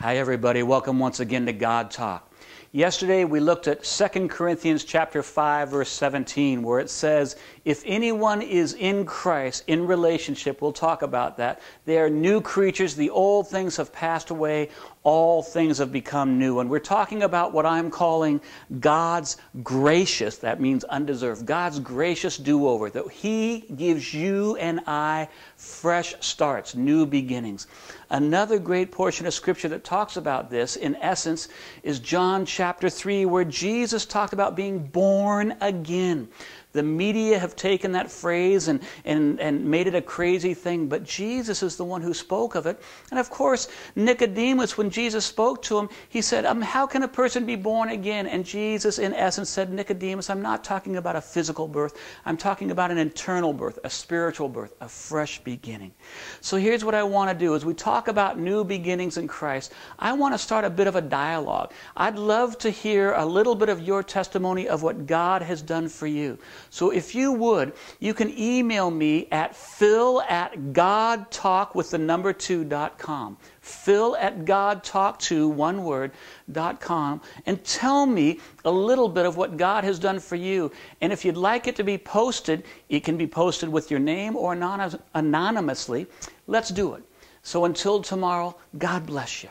Hi, everybody. Welcome once again to God Talk. Yesterday we looked at 2 Corinthians chapter 5 verse 17 where it says if anyone is in Christ in relationship we'll talk about that they are new creatures. The old things have passed away. All things have become new. And we're talking about what I'm calling God's gracious that means undeserved God's gracious do-over that he gives you and I fresh starts new beginnings. Another great portion of scripture that talks about this in essence is John chapter 3, where Jesus talked about being born again. The media have taken that phrase and, and, and made it a crazy thing, but Jesus is the one who spoke of it. And of course, Nicodemus, when Jesus spoke to him, he said, um, How can a person be born again? And Jesus, in essence, said, Nicodemus, I'm not talking about a physical birth. I'm talking about an internal birth, a spiritual birth, a fresh beginning. So here's what I want to do as we talk about new beginnings in Christ, I want to start a bit of a dialogue. I'd love to hear a little bit of your testimony of what God has done for you. So if you would, you can email me at phil at godtalk with two dot com. Phil at godtalk2, one word, dot com, and tell me a little bit of what God has done for you. And if you'd like it to be posted, it can be posted with your name or anonymous, anonymously. Let's do it. So until tomorrow, God bless you.